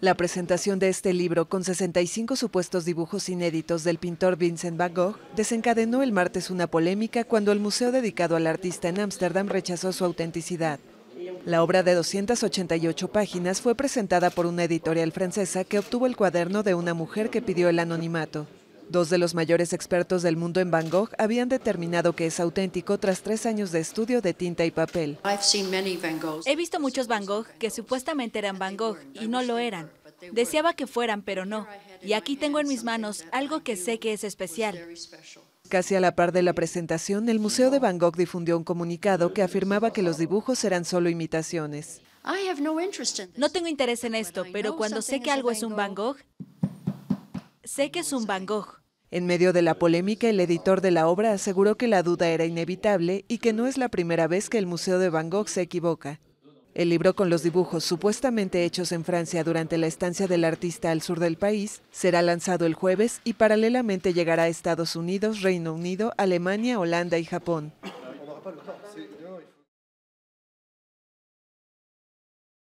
La presentación de este libro, con 65 supuestos dibujos inéditos del pintor Vincent van Gogh, desencadenó el martes una polémica cuando el museo dedicado al artista en Ámsterdam rechazó su autenticidad. La obra de 288 páginas fue presentada por una editorial francesa que obtuvo el cuaderno de una mujer que pidió el anonimato. Dos de los mayores expertos del mundo en Van Gogh habían determinado que es auténtico tras tres años de estudio de tinta y papel. He visto muchos Van Gogh que supuestamente eran Van Gogh y no lo eran. Deseaba que fueran, pero no. Y aquí tengo en mis manos algo que sé que es especial. Casi a la par de la presentación, el Museo de Van Gogh difundió un comunicado que afirmaba que los dibujos eran solo imitaciones. No tengo interés en esto, pero cuando sé que algo es un Van Gogh, sé que es un Van Gogh. En medio de la polémica, el editor de la obra aseguró que la duda era inevitable y que no es la primera vez que el Museo de Van Gogh se equivoca. El libro con los dibujos supuestamente hechos en Francia durante la estancia del artista al sur del país será lanzado el jueves y paralelamente llegará a Estados Unidos, Reino Unido, Alemania, Holanda y Japón.